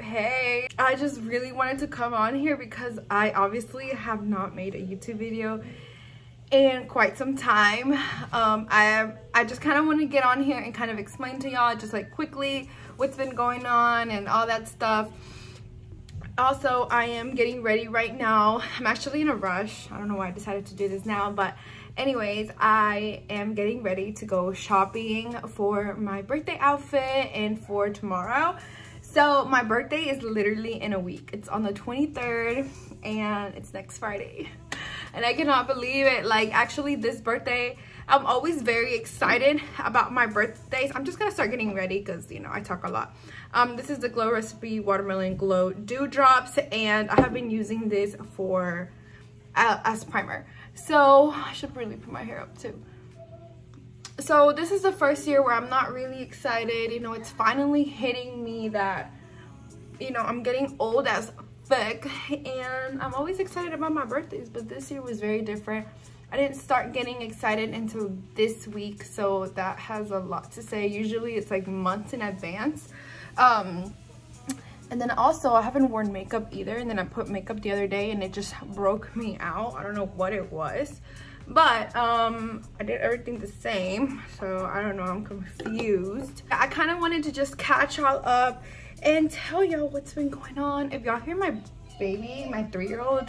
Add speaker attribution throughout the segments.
Speaker 1: Hey hey. I just really wanted to come on here because I obviously have not made a YouTube video in quite some time. Um, I, I just kind of want to get on here and kind of explain to y'all just like quickly what's been going on and all that stuff. Also, I am getting ready right now. I'm actually in a rush. I don't know why I decided to do this now, but anyways, I am getting ready to go shopping for my birthday outfit and for tomorrow. So my birthday is literally in a week. It's on the 23rd and it's next Friday. And I cannot believe it. Like actually this birthday, I'm always very excited about my birthdays. I'm just gonna start getting ready because you know, I talk a lot. Um, this is the Glow Recipe Watermelon Glow Dew Drops and I have been using this for uh, as primer. So I should really put my hair up too so this is the first year where I'm not really excited. You know, it's finally hitting me that, you know, I'm getting old as fuck. And I'm always excited about my birthdays, but this year was very different. I didn't start getting excited until this week, so that has a lot to say. Usually it's like months in advance. Um, and then also I haven't worn makeup either. And then I put makeup the other day and it just broke me out. I don't know what it was but um i did everything the same so i don't know i'm confused. I kind of wanted to just catch y'all up and tell y'all what's been going on. If y'all hear my baby my three-year-old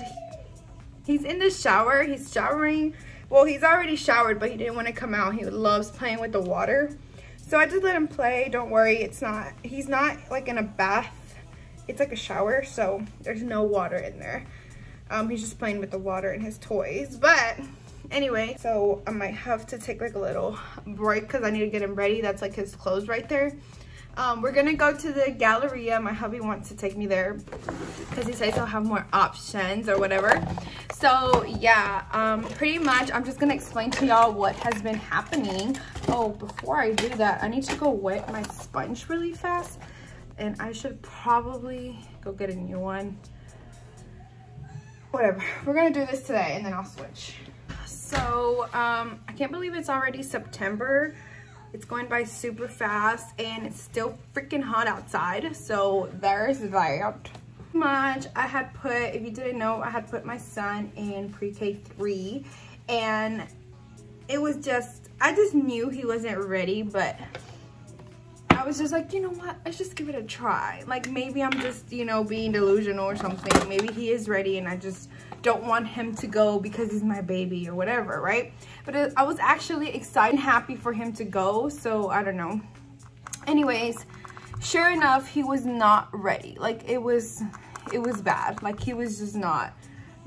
Speaker 1: he's in the shower he's showering. Well he's already showered but he didn't want to come out. He loves playing with the water. So i just let him play don't worry it's not he's not like in a bath. It's like a shower so there's no water in there. Um he's just playing with the water and his toys but anyway so i might have to take like a little break because i need to get him ready. That's like his clothes right there. Um, we're gonna go to the galleria. My hubby wants to take me there because he says he'll have more options or whatever. So yeah um, pretty much i'm just gonna explain to y'all what has been happening. Oh before i do that i need to go wet my sponge really fast and i should probably go get a new one. Whatever. We're gonna do this today and then i'll switch so um, I can't believe it's already September. It's going by super fast and it's still freaking hot outside. So there's that much. I had put, if you didn't know, I had put my son in pre-K 3 and it was just, I just knew he wasn't ready, but I was just like, you know what, let's just give it a try. Like maybe I'm just, you know, being delusional or something. Maybe he is ready and I just don't want him to go because he's my baby or whatever, right? But it, I was actually excited and happy for him to go, so I don't know. Anyways, sure enough, he was not ready. Like it was, it was bad. Like he was just not,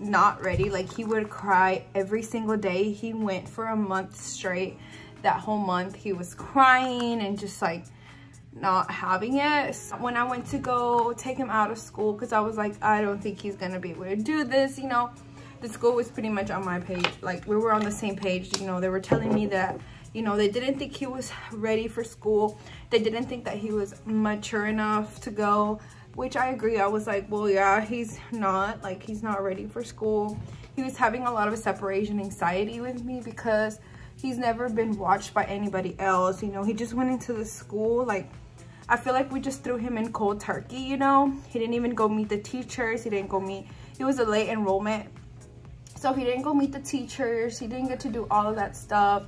Speaker 1: not ready. Like he would cry every single day. He went for a month straight. That whole month he was crying and just like not having it. So when I went to go take him out of school, because I was like, I don't think he's gonna be able to do this, you know, the school was pretty much on my page. Like we were on the same page, you know, they were telling me that, you know, they didn't think he was ready for school. They didn't think that he was mature enough to go, which I agree. I was like, well, yeah, he's not, like he's not ready for school. He was having a lot of separation anxiety with me because he's never been watched by anybody else. You know, he just went into the school, like, I feel like we just threw him in cold turkey, you know? He didn't even go meet the teachers. He didn't go meet, it was a late enrollment. So he didn't go meet the teachers. He didn't get to do all of that stuff.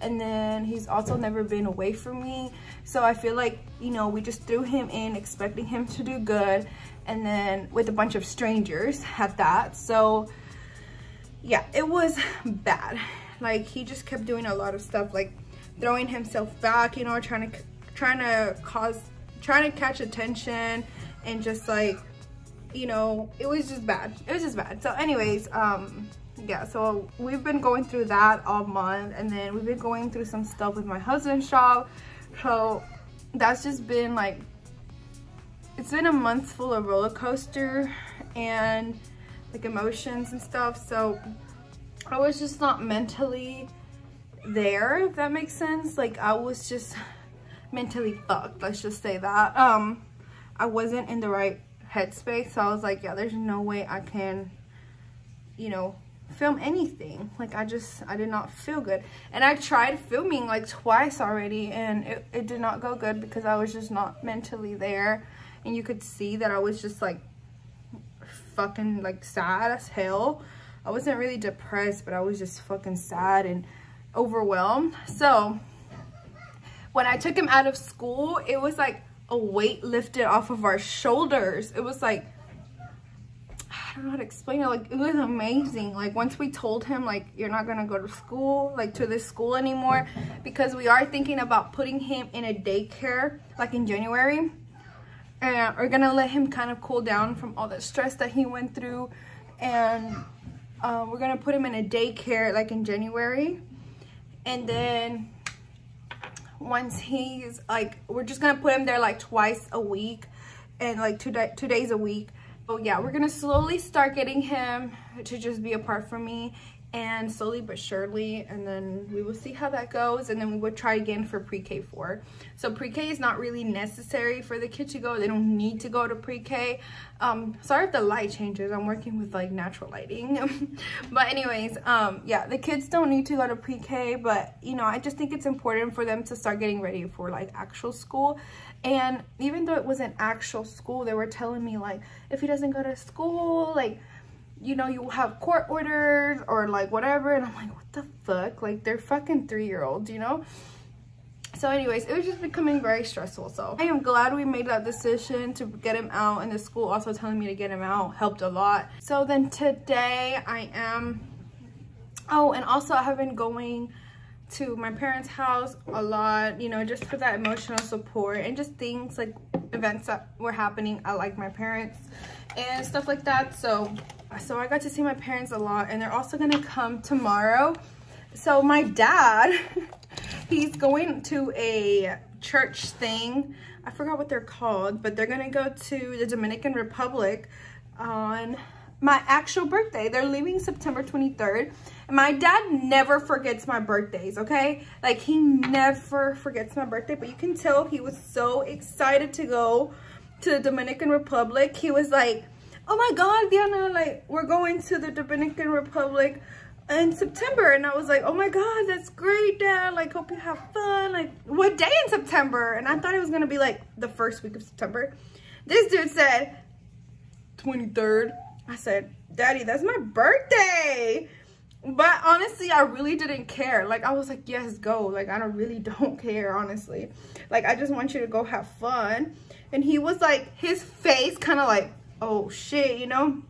Speaker 1: And then he's also never been away from me. So I feel like, you know, we just threw him in expecting him to do good. And then with a bunch of strangers at that. So yeah, it was bad. Like he just kept doing a lot of stuff like throwing himself back, you know, trying to trying to cause, trying to catch attention and just like, you know, it was just bad. It was just bad. So anyways, um, yeah, so we've been going through that all month and then we've been going through some stuff with my husband's shop. So that's just been like, it's been a month full of roller coaster and like emotions and stuff. So I was just not mentally there, if that makes sense. Like I was just mentally fucked let's just say that. Um i wasn't in the right headspace so i was like yeah there's no way i can you know film anything. Like i just i did not feel good. And i tried filming like twice already and it, it did not go good because i was just not mentally there. And you could see that i was just like fucking like sad as hell. I wasn't really depressed but i was just fucking sad and overwhelmed. So when i took him out of school it was like a weight lifted off of our shoulders it was like I don't know how to explain it. Like, it was amazing. Like, once we told him, like, you're not going to go to school, like, to this school anymore, because we are thinking about putting him in a daycare, like, in January. And we're going to let him kind of cool down from all the stress that he went through. And uh, we're going to put him in a daycare, like, in January. And then once he's, like, we're just to put him there, like, twice a week and, like, two, two days a week. So yeah, we're gonna slowly start getting him to just be apart from me and slowly but surely and then we will see how that goes and then we would try again for pre-K 4 so pre-K is not really necessary for the kid to go. They don't need to go to pre-K. Um sorry if the light changes. I'm working with like natural lighting. But anyways um yeah the kids don't need to go to pre-K but you know i just think it's important for them to start getting ready for like actual school. And even though it wasn't actual school they were telling me like if he doesn't go to school like you know, you have court orders or like whatever. And I'm like, what the fuck? Like they're fucking three-year-olds, you know? So anyways, it was just becoming very stressful. So I am glad we made that decision to get him out and the school also telling me to get him out helped a lot. So then today I am, oh, and also I have been going to my parents' house a lot, you know, just for that emotional support and just things like events that were happening I like my parents and stuff like that. So so I got to see my parents a lot and they're also gonna come tomorrow. So my dad, he's going to a church thing. I forgot what they're called, but they're gonna go to the Dominican Republic on my actual birthday. They're leaving September 23rd. And my dad never forgets my birthdays, okay? Like, he never forgets my birthday. But you can tell he was so excited to go to the Dominican Republic. He was like, oh my god diana like we're going to the dominican republic in september. And i was like oh my god that's great dad. Like hope you have fun. Like what day in september? And i thought it was gonna be like the first week of september. This dude said 23rd i said daddy that's my birthday. But honestly i really didn't care. Like i was like yes go. Like i don't really don't care honestly. Like i just want you to go have fun. And he was like his face kind of like oh shit, you know?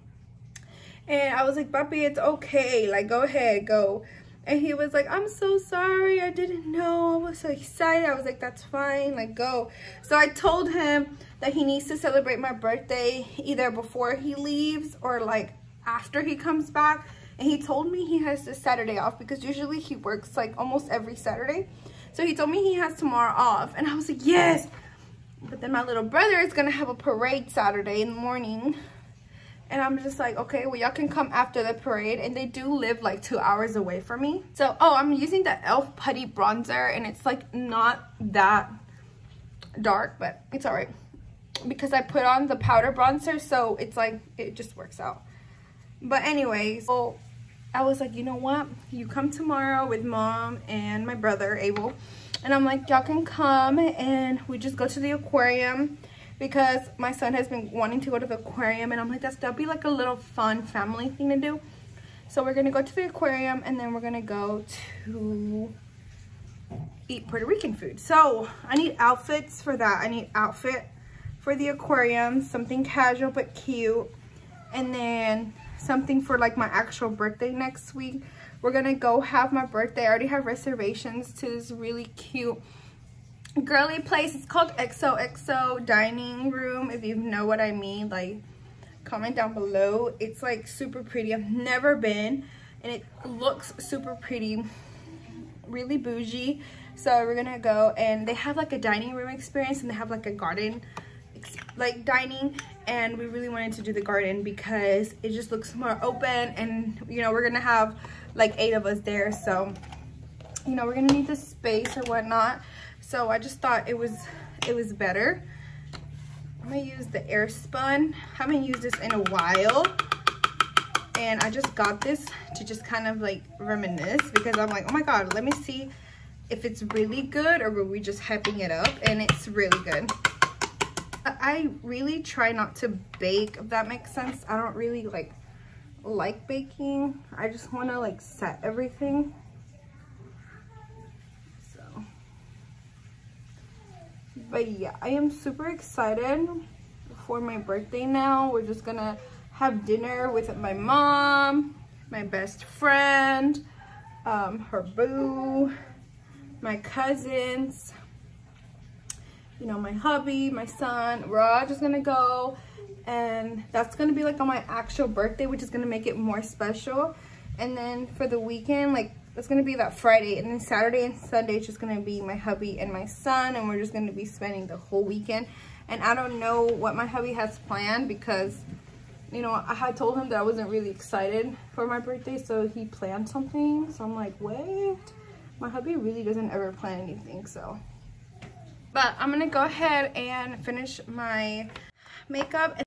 Speaker 1: And I was like, Papi, it's okay. Like, go ahead, go. And he was like, I'm so sorry. I didn't know. I was so excited. I was like, that's fine. Like, go. So I told him that he needs to celebrate my birthday either before he leaves or like after he comes back. And he told me he has this Saturday off because usually he works like almost every Saturday. So he told me he has tomorrow off. And I was like, yes. But then my little brother is to have a parade Saturday in the morning. And I'm just like, okay, well, y'all can come after the parade. And they do live like two hours away from me. So, oh, I'm using the e.l.f. Putty Bronzer. And it's like not that dark, but it's all right. Because I put on the powder bronzer. So it's like, it just works out. But anyways, so I was like, you know what? You come tomorrow with mom and my brother, Abel and I'm like, y'all can come and we just go to the aquarium because my son has been wanting to go to the aquarium and I'm like, that's, that'll be like a little fun family thing to do. So we're gonna go to the aquarium and then we're gonna go to eat Puerto Rican food. So I need outfits for that. I need outfit for the aquarium, something casual but cute. And then something for like my actual birthday next week. We're gonna go have my birthday. I already have reservations to this really cute girly place. It's called XOXO Dining Room, if you know what I mean. Like, comment down below. It's like super pretty. I've never been, and it looks super pretty. Really bougie. So we're gonna go, and they have like a dining room experience, and they have like a garden like dining and we really wanted to do the garden because it just looks more open and you know we're gonna have like eight of us there so you know we're gonna need the space or whatnot. So i just thought it was it was better. I'm gonna use the Airspun. Haven't used this in a while. And I just got this to just kind of like reminisce because I'm like, oh my God, let me see if it's really good or were we just hyping it up? And it's really good. I really try not to bake, if that makes sense. I don't really like like baking. I just want to like set everything. So, but yeah, I am super excited for my birthday now. We're just gonna have dinner with my mom, my best friend, um, her boo, my cousins, you know, my hubby, my son. We're all just gonna go and that's gonna be like on my actual birthday, which is gonna make it more special. And then for the weekend, like it's gonna be that Friday and then Saturday and Sunday it's just gonna be my hubby and my son and we're just gonna be spending the whole weekend. And I don't know what my hubby has planned because you know, I had told him that I wasn't really excited for my birthday, so he planned something. So I'm like, wait, my hubby really doesn't ever plan anything, so. But I'm gonna go ahead and finish my makeup.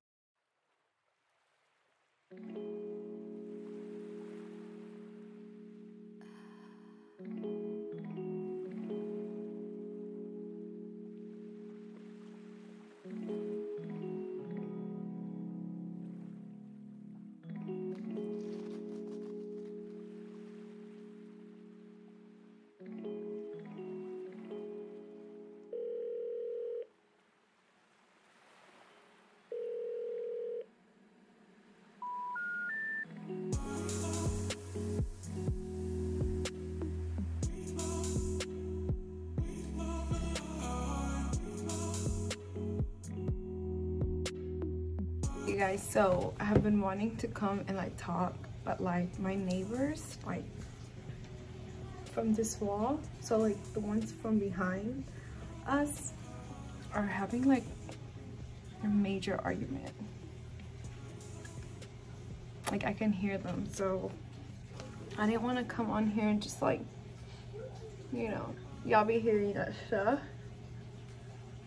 Speaker 1: So i have been wanting to come and like talk but like my neighbors like from this wall so like the ones from behind us are having like a major argument. Like i can hear them so i didn't want to come on here and just like you know y'all be hearing that stuff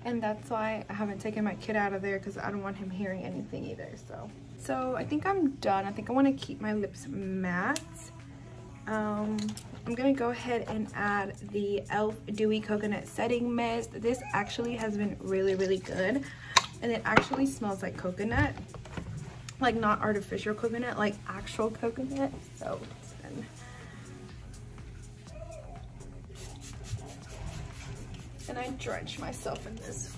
Speaker 1: and that's why I haven't taken my kid out of there because I don't want him hearing anything either so. So I think I'm done. I think I want to keep my lips matte. Um, I'm gonna go ahead and add the e.l.f. Dewy Coconut Setting Mist. This actually has been really really good. And it actually smells like coconut. Like not artificial coconut like actual coconut so and I drench myself in this.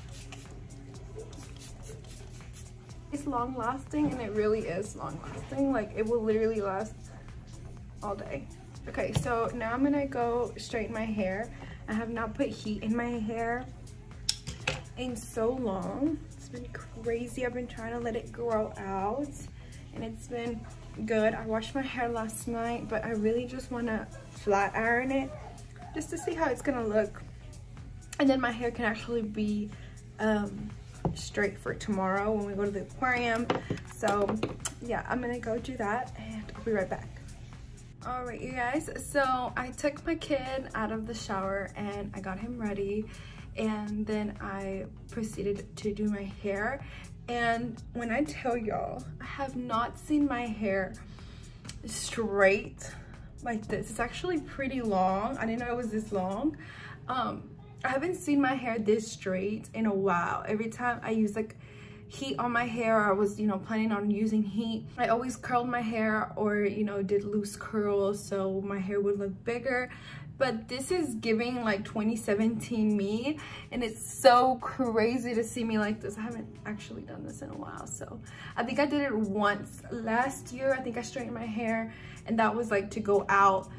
Speaker 1: It's long lasting and it really is long lasting. Like it will literally last all day. Okay, so now I'm gonna go straighten my hair. I have not put heat in my hair in so long. It's been crazy. I've been trying to let it grow out and it's been good. I washed my hair last night, but I really just wanna flat iron it just to see how it's gonna look and then my hair can actually be um, straight for tomorrow when we go to the aquarium. So yeah i'm gonna go do that and i'll be right back. All right you guys. So i took my kid out of the shower and i got him ready. And then i proceeded to do my hair. And when i tell y'all i have not seen my hair straight like this. It's actually pretty long. I didn't know it was this long. Um I haven't seen my hair this straight in a while. Every time I use like heat on my hair or I was you know planning on using heat I always curled my hair or you know did loose curls so my hair would look bigger. But this is giving like 2017 me and it's so crazy to see me like this. I haven't actually done this in a while so I think I did it once last year. I think I straightened my hair and that was like to go out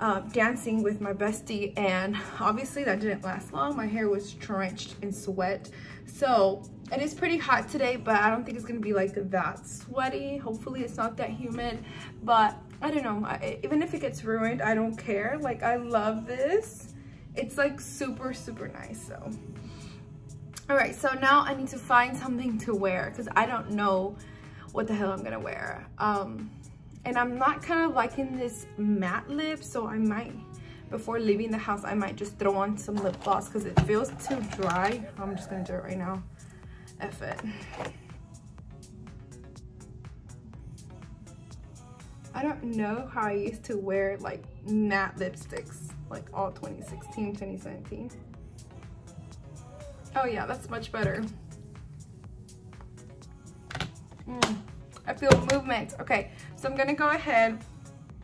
Speaker 1: uh, dancing with my bestie and obviously that didn't last long. My hair was drenched in sweat. So it is pretty hot today, but I don't think it's gonna be like that sweaty. Hopefully it's not that humid, but I don't know. I, even if it gets ruined, I don't care. Like I love this. It's like super, super nice, so. All right, so now I need to find something to wear because I don't know what the hell I'm gonna wear. Um, and I'm not kind of liking this matte lip so I might before leaving the house I might just throw on some lip gloss because it feels too dry I'm just gonna do it right now F it I don't know how I used to wear like matte lipsticks like all 2016, 2017. Oh yeah, that's much better. Mm, I feel movement. Okay, so I'm gonna go ahead.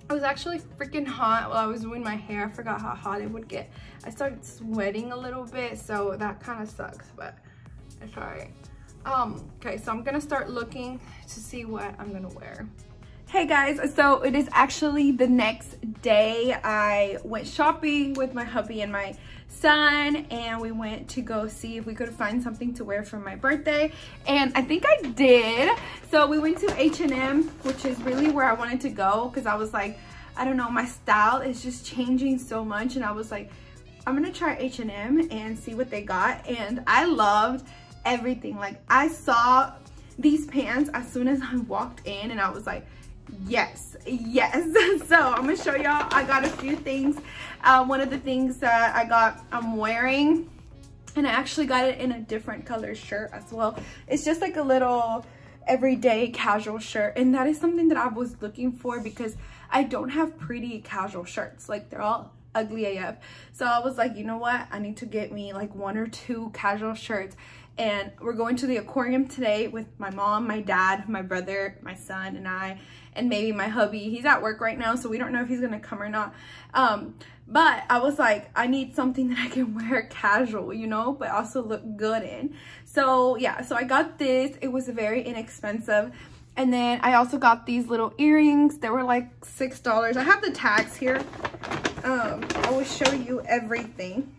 Speaker 1: It was actually freaking hot while I was doing my hair. I forgot how hot it would get. I started sweating a little bit, so that kind of sucks, but it's all right. Um, okay, so I'm gonna start looking to see what I'm gonna wear. Hey guys, so it is actually the next day. I went shopping with my hubby and my son and we went to go see if we could find something to wear for my birthday and I think I did. So we went to H&M which is really where I wanted to go because I was like, I don't know, my style is just changing so much and I was like, I'm gonna try H&M and see what they got and I loved everything. Like I saw these pants as soon as I walked in and I was like, yes yes. So i'm gonna show y'all. I got a few things. Uh, one of the things that i got i'm wearing and i actually got it in a different color shirt as well. It's just like a little everyday casual shirt and that is something that i was looking for because i don't have pretty casual shirts. Like they're all ugly af so i was like you know what? I need to get me like one or two casual shirts and we're going to the aquarium today with my mom my dad my brother my son and i and maybe my hubby. He's at work right now, so we don't know if he's gonna come or not. Um, but I was like, I need something that I can wear casual, you know, but also look good in. So yeah, so I got this. It was very inexpensive. And then I also got these little earrings. They were like $6. I have the tags here. Um, I will show you everything.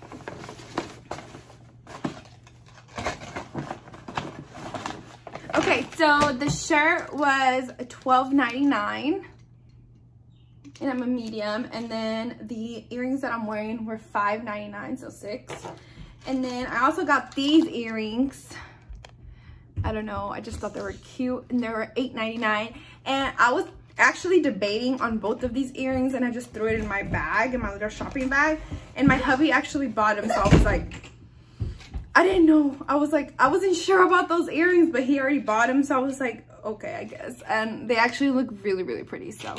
Speaker 1: Okay, so the shirt was $12.99 and I'm a medium. And then the earrings that I'm wearing were $5.99, so six. And then I also got these earrings. I don't know, I just thought they were cute and they were $8.99. And I was actually debating on both of these earrings and I just threw it in my bag, in my little shopping bag. And my hubby actually bought them, so I was like, I didn't know. I was like, I wasn't sure about those earrings, but he already bought them. So I was like, okay, I guess. And they actually look really, really pretty. So,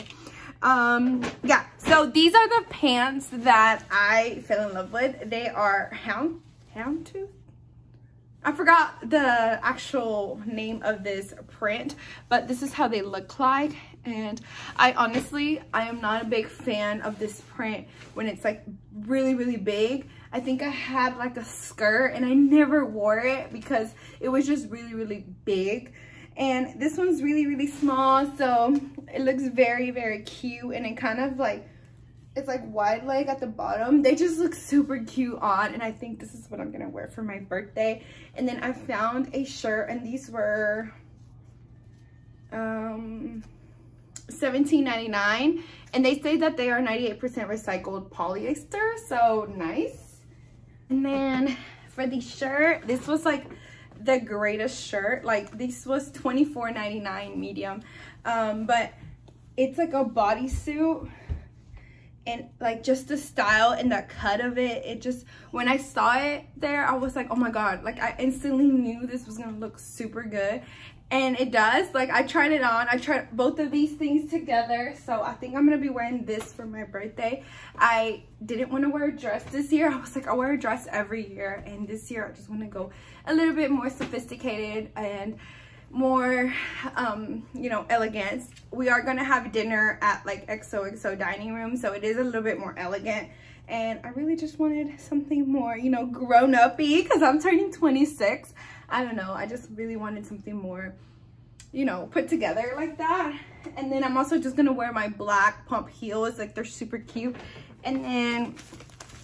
Speaker 1: um, yeah. So these are the pants that I fell in love with. They are hound, hound tooth? I forgot the actual name of this print, but this is how they look like. And I honestly, I am not a big fan of this print when it's like really, really big. I think I had like a skirt and I never wore it because it was just really, really big. And this one's really, really small. So it looks very, very cute. And it kind of like, it's like wide leg at the bottom. They just look super cute on. And I think this is what I'm going to wear for my birthday. And then I found a shirt and these were um, $17.99. And they say that they are 98% recycled polyester. So nice. And then for the shirt, this was like the greatest shirt. Like this was $24.99 medium. Um, but it's like a bodysuit and like just the style and the cut of it it just when i saw it there i was like oh my god like i instantly knew this was gonna look super good and it does. Like i tried it on. I tried both of these things together. So i think i'm gonna be wearing this for my birthday. I didn't want to wear a dress this year. I was like i wear a dress every year. And this year i just want to go a little bit more sophisticated and more um you know elegant. We are gonna have dinner at like xoxo dining room. So it is a little bit more elegant. And i really just wanted something more you know grown up because i'm turning 26 I don't know. I just really wanted something more, you know, put together like that. And then I'm also just going to wear my black pump heels. Like they're super cute. And then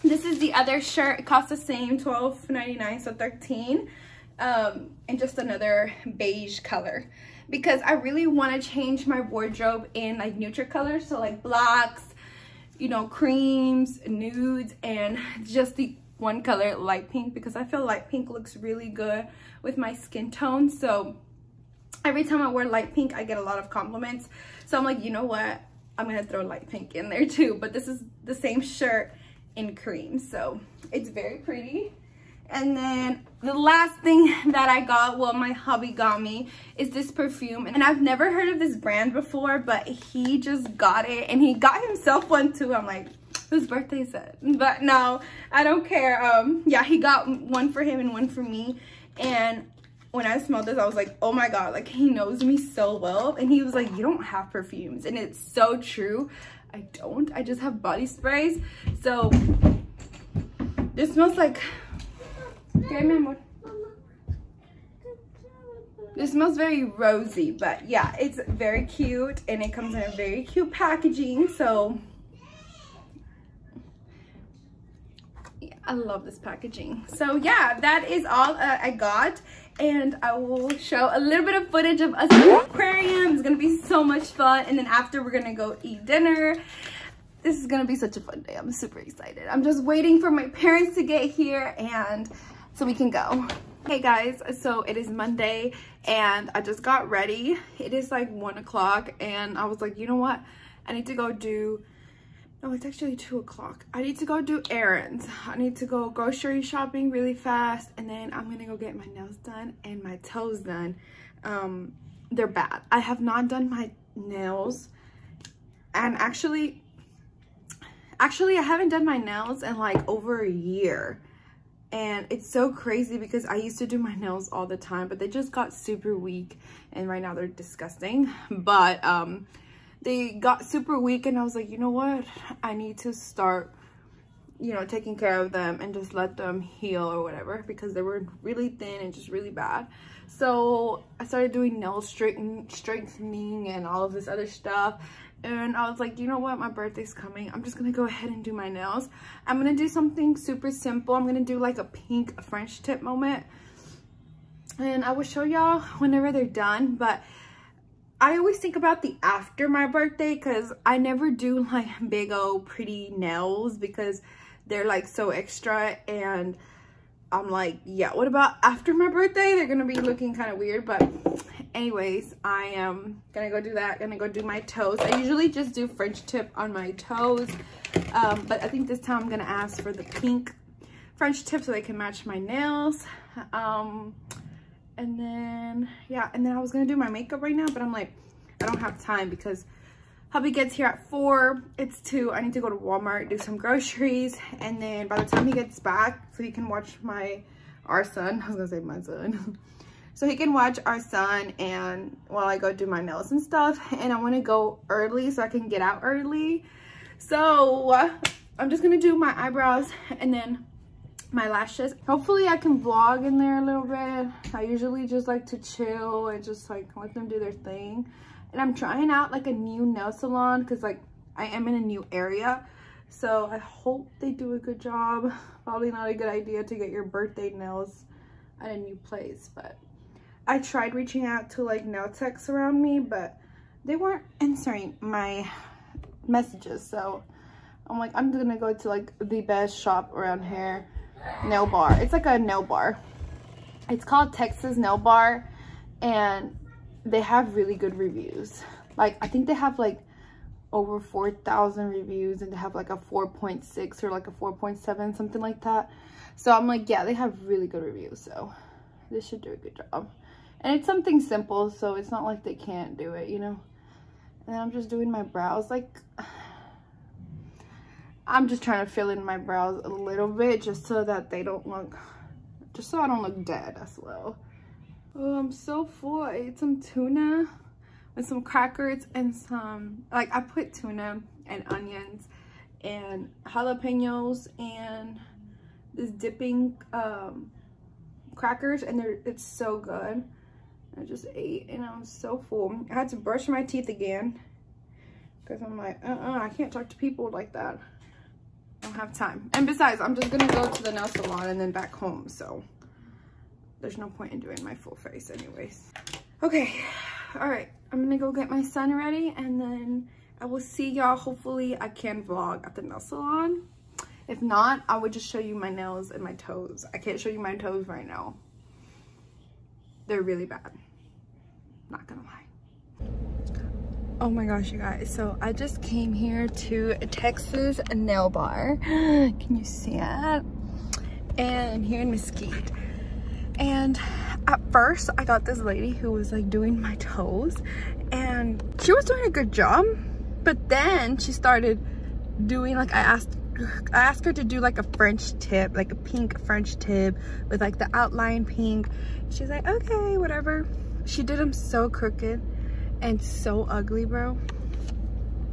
Speaker 1: this is the other shirt. It costs the same, $12.99, so 13 um, and just another beige color because I really want to change my wardrobe in like neutral colors. So like blacks, you know, creams, nudes, and just the one color light pink because I feel light pink looks really good with my skin tone so every time I wear light pink I get a lot of compliments so I'm like you know what I'm gonna throw light pink in there too but this is the same shirt in cream so it's very pretty And then the last thing that I got, well, my hubby got me, is this perfume. And I've never heard of this brand before, but he just got it. And he got himself one too. I'm like, whose birthday is it? But no, I don't care. Um, yeah, he got one for him and one for me. And when I smelled this, I was like, oh my God, like he knows me so well. And he was like, you don't have perfumes. And it's so true. I don't, I just have body sprays. So this smells like Okay, mi amor. This smells very rosy, but yeah, it's very cute and it comes in a very cute packaging. So yeah, I love this packaging. So yeah, that is all uh, I got. And I will show a little bit of footage of us in the aquarium. It's gonna be so much fun. And then after we're gonna go eat dinner this is gonna be such a fun day. I'm super excited. I'm just waiting for my parents to get here and so we can go. Hey guys, so it is Monday and I just got ready. It is like one o'clock and I was like, you know what? I need to go do, no, it's actually two o'clock. I need to go do errands. I need to go grocery shopping really fast and then I'm gonna go get my nails done and my toes done. Um, they're bad. I have not done my nails and actually, actually I haven't done my nails in like over a year and it's so crazy because I used to do my nails all the time but they just got super weak and right now they're disgusting but um they got super weak and I was like you know what I need to start you know taking care of them and just let them heal or whatever because they were really thin and just really bad so I started doing nail strengthening and all of this other stuff and I was like, you know what, my birthday's coming. I'm just gonna go ahead and do my nails. I'm gonna do something super simple. I'm gonna do like a pink French tip moment. And I will show y'all whenever they're done, but I always think about the after my birthday because I never do like big old pretty nails because they're like so extra and I'm like, yeah, what about after my birthday? They're gonna be looking kind of weird, but anyways i am gonna go do that gonna go do my toes i usually just do french tip on my toes um, but i think this time i'm gonna ask for the pink french tip so they can match my nails um, and then yeah and then i was gonna do my makeup right now but i'm like i don't have time because hubby gets here at four it's two i need to go to walmart do some groceries and then by the time he gets back so he can watch my our son i was gonna say my son. So he can watch our son and while I go do my nails and stuff and I want to go early so I can get out early. So I'm just gonna do my eyebrows and then my lashes. Hopefully I can vlog in there a little bit. I usually just like to chill and just like let them do their thing. And I'm trying out like a new nail salon because like I am in a new area. So I hope they do a good job. Probably not a good idea to get your birthday nails at a new place but I tried reaching out to like nail techs around me, but they weren't answering my messages. So I'm like, I'm gonna go to like the best shop around here, nail bar. It's like a nail bar. It's called Texas Nail Bar and they have really good reviews. Like, I think they have like over 4,000 reviews and they have like a 4.6 or like a 4.7, something like that. So I'm like, yeah, they have really good reviews. So this should do a good job. And it's something simple, so it's not like they can't do it, you know? And I'm just doing my brows. Like, I'm just trying to fill in my brows a little bit just so that they don't look, just so I don't look dead as well. Oh, I'm so full. I ate some tuna with some crackers and some, like I put tuna and onions and jalapenos and this dipping um, crackers and they're, it's so good. I just ate and I'm so full. I had to brush my teeth again because I'm like, uh-uh, I can't talk to people like that. Don't have time. And besides, I'm just to go to the nail salon and then back home. So there's no point in doing my full face anyways. Okay. All right. I'm to go get my son ready and then I will see y'all. Hopefully I can vlog at the nail salon. If not, I would just show you my nails and my toes. I can't show you my toes right now. They're really bad not gonna lie oh my gosh you guys so i just came here to texas nail bar can you see it and here in Mesquite. And at first I got this lady who was like doing my toes and she was doing a good job. But then she started doing like I asked I asked her to do like a French tip, like a pink French tip with like the outline pink. She's like, okay, whatever. She did them so crooked and so ugly, bro.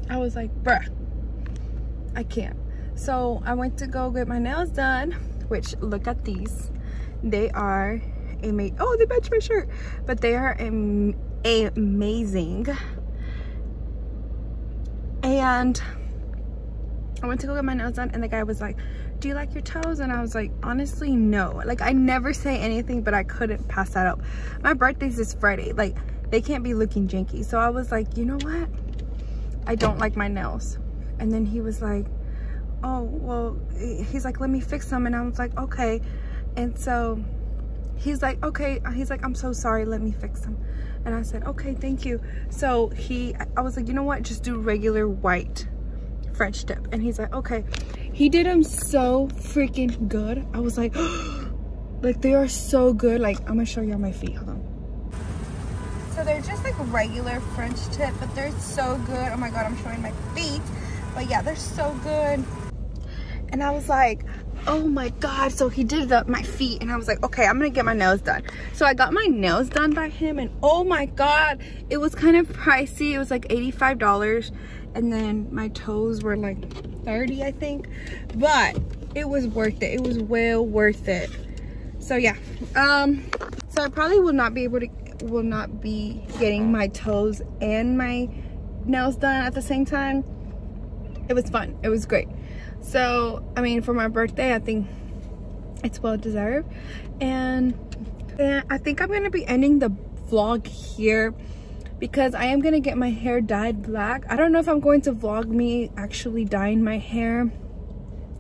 Speaker 1: I was like, bruh, I can't. So I went to go get my nails done, which look at these. They are amazing. Oh, they match my shirt, but they are am amazing. And I went to go get my nails done and the guy was like, do you like your toes? And I was like, honestly, no. Like I never say anything, but I couldn't pass that up. My birthday's this Friday. Like they can't be looking janky. So I was like, you know what? I don't like my nails. And then he was like, oh, well, he's like, let me fix them. And I was like, okay. And so he's like, okay. He's like, I'm so sorry. Let me fix them. And I said, okay, thank you. So he, I was like, you know what? Just do regular white French tip. And he's like, okay. He did them so freaking good. I was like, like they are so good. Like, I'm gonna show on my feet. Hold on. They're just like regular French tip, but they're so good. Oh my God, I'm showing my feet. But yeah, they're so good. And I was like, oh my God. So he did the, my feet and I was like, okay, I'm gonna get my nails done. So I got my nails done by him and oh my God, it was kind of pricey. It was like $85 and then my toes were like 30 I think but it was worth it it was well worth it so yeah. Um so I probably will not be able to will not be getting my toes and my nails done at the same time. It was fun. It was great. So I mean for my birthday I think it's well deserved. And, and I think I'm gonna be ending the vlog here because I am gonna get my hair dyed black. I don't know if I'm going to vlog me actually dyeing my hair,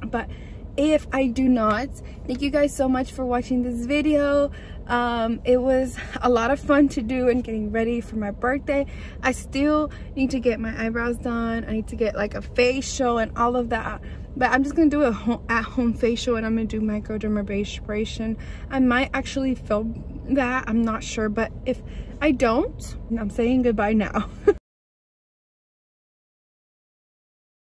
Speaker 1: but if I do not, thank you guys so much for watching this video. Um, it was a lot of fun to do and getting ready for my birthday. I still need to get my eyebrows done. I need to get like a facial and all of that. But I'm just gonna do a home, at home facial and I'm gonna do microdermabrasion. I might actually film that, I'm not sure. But if I don't, I'm saying goodbye now.